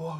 我